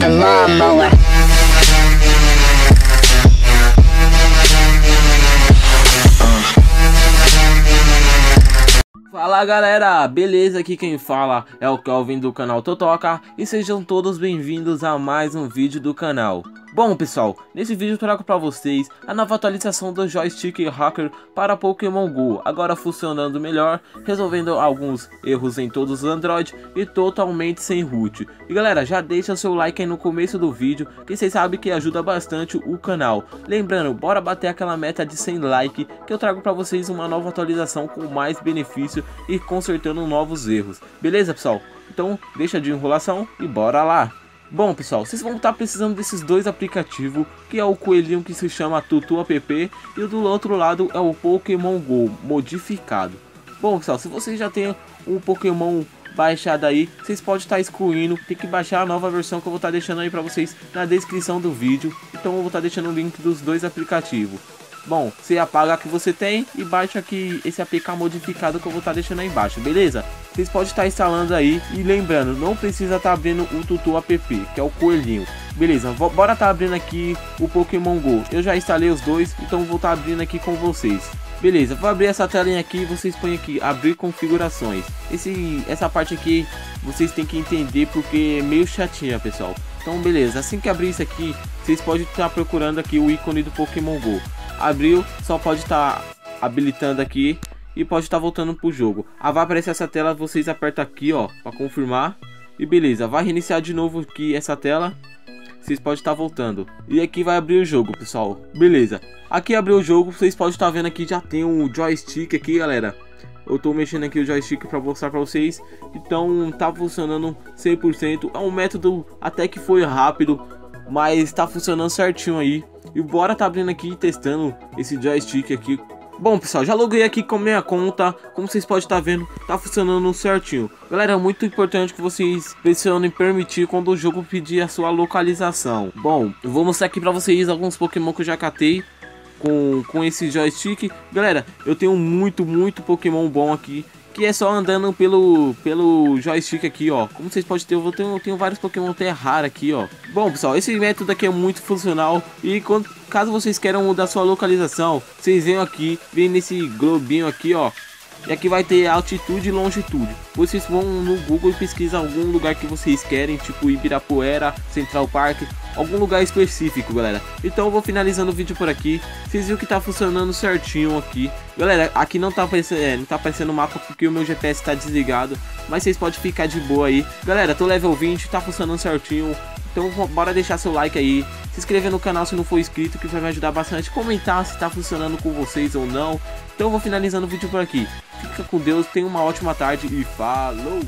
the lawnmower. Fala galera, beleza? Aqui quem fala é o Kelvin do canal Totoca e sejam todos bem-vindos a mais um vídeo do canal. Bom pessoal, nesse vídeo eu trago para vocês a nova atualização do Joystick Hacker para Pokémon GO, agora funcionando melhor, resolvendo alguns erros em todos os Android e totalmente sem root. E galera, já deixa seu like aí no começo do vídeo, que vocês sabem que ajuda bastante o canal. Lembrando, bora bater aquela meta de 100 like, que eu trago para vocês uma nova atualização com mais benefício e consertando novos erros. Beleza pessoal? Então deixa de enrolação e bora lá! Bom pessoal, vocês vão estar precisando desses dois aplicativos, que é o coelhinho que se chama Tutu App e o do outro lado é o Pokémon GO modificado. Bom pessoal, se vocês já têm um Pokémon baixado aí, vocês podem estar excluindo, tem que baixar a nova versão que eu vou estar deixando aí para vocês na descrição do vídeo, então eu vou estar deixando o link dos dois aplicativos. Bom, você apaga a que você tem e baixa aqui esse APK modificado que eu vou estar deixando aí embaixo, beleza? Vocês podem estar instalando aí e lembrando, não precisa estar abrindo o Tutu app, que é o coelhinho. Beleza, bora estar abrindo aqui o Pokémon GO. Eu já instalei os dois, então vou estar abrindo aqui com vocês. Beleza, vou abrir essa telinha aqui vocês põem aqui, abrir configurações. Esse, essa parte aqui vocês têm que entender porque é meio chatinha, pessoal. Então beleza, assim que abrir isso aqui, vocês podem estar procurando aqui o ícone do Pokémon GO abriu, só pode estar tá habilitando aqui e pode estar tá voltando pro jogo. Ah, vai aparecer essa tela, vocês apertam aqui, ó, para confirmar. E beleza, vai reiniciar de novo aqui essa tela. Vocês podem estar tá voltando. E aqui vai abrir o jogo, pessoal. Beleza. Aqui abriu o jogo, vocês podem estar vendo aqui, já tem um joystick aqui, galera. Eu tô mexendo aqui o joystick para mostrar para vocês. Então tá funcionando 100%. É um método até que foi rápido, mas tá funcionando certinho aí. E bora tá abrindo aqui e testando esse joystick aqui. Bom pessoal, já loguei aqui com minha conta, como vocês podem estar tá vendo, tá funcionando certinho. Galera, é muito importante que vocês pressionem permitir quando o jogo pedir a sua localização. Bom, eu vou mostrar aqui pra vocês alguns Pokémon que eu já catei com, com esse joystick. Galera, eu tenho muito, muito Pokémon bom aqui que é só andando pelo, pelo joystick aqui, ó. Como vocês podem ter, eu, tenho, eu tenho vários Pokémon até raro aqui, ó. Bom, pessoal, esse método aqui é muito funcional e quando, caso vocês queiram mudar sua localização, vocês venham aqui, vem nesse globinho aqui, ó. E aqui vai ter altitude e longitude. Vocês vão no Google e pesquisam algum lugar que vocês querem, tipo Ibirapuera, Central Park, algum lugar específico, galera. Então eu vou finalizando o vídeo por aqui. Vocês viram que tá funcionando certinho aqui. Galera, aqui não tá aparecendo, é, não tá aparecendo o mapa porque o meu GPS tá desligado. Mas vocês podem ficar de boa aí. Galera, tô level 20, tá funcionando certinho. Então bora deixar seu like aí, se inscrever no canal se não for inscrito, que vai me ajudar bastante. Comentar se tá funcionando com vocês ou não. Então eu vou finalizando o vídeo por aqui. Fica com Deus, tenha uma ótima tarde e falou!